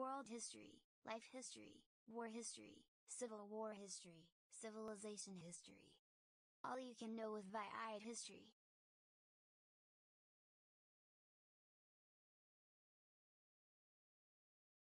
world history, life history, war history, civil war history, civilization history. All you can know with Viad History!